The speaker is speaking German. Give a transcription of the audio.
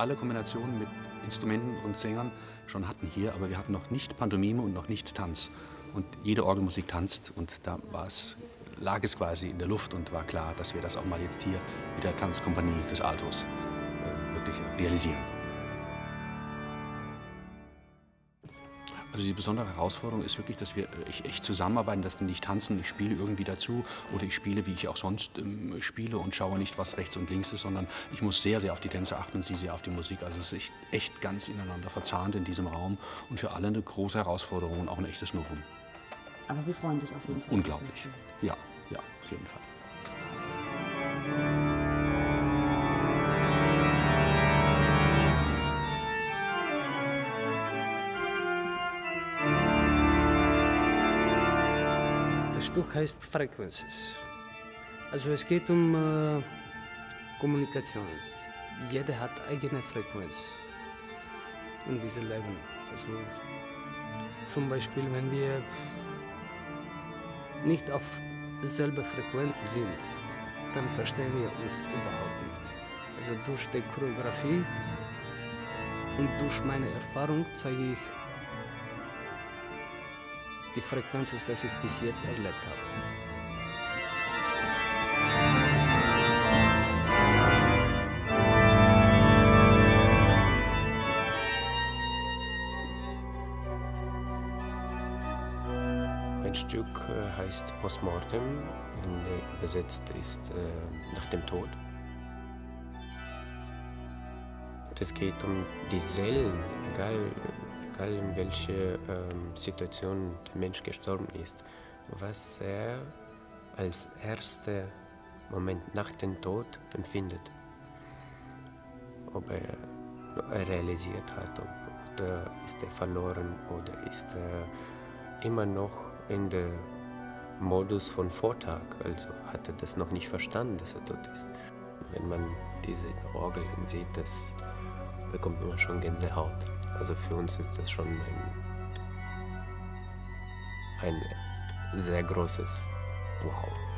alle Kombinationen mit Instrumenten und Sängern schon hatten hier, aber wir hatten noch nicht Pantomime und noch nicht Tanz. Und jede Orgelmusik tanzt und da es, lag es quasi in der Luft und war klar, dass wir das auch mal jetzt hier mit der Tanzkompanie des Altos äh, wirklich realisieren. Also die besondere Herausforderung ist wirklich, dass wir äh, echt zusammenarbeiten, dass nicht tanzen, ich spiele irgendwie dazu oder ich spiele, wie ich auch sonst ähm, spiele und schaue nicht, was rechts und links ist, sondern ich muss sehr, sehr auf die Tänze achten und sie sehr auf die Musik. Also es ist echt, echt ganz ineinander verzahnt in diesem Raum und für alle eine große Herausforderung und auch ein echtes Novum. Aber Sie freuen sich auf jeden Fall. Unglaublich. Ja, ja, auf jeden Fall. Stück heißt Frequencies. Also es geht um äh, Kommunikation. Jeder hat eigene Frequenz in diesem Leben. Also zum Beispiel, wenn wir nicht auf dieselbe Frequenz sind, dann verstehen wir uns überhaupt nicht. Also durch die Choreografie und durch meine Erfahrung zeige ich die Frequenzen, die ich bis jetzt erlebt habe. Ein Stück äh, heißt Postmortem, und, übersetzt ist äh, nach dem Tod. Es geht um die Seelen, egal, egal in welcher ähm, Situation der Mensch gestorben ist, was er als erster Moment nach dem Tod empfindet. Ob er, er realisiert hat, ob, oder ist er verloren oder ist er immer noch in der Modus von Vortag, also hat er das noch nicht verstanden, dass er tot ist. Wenn man diese Orgel sieht, das bekommt man schon Gänsehaut. Also für uns ist das schon ein, ein sehr großes Wow.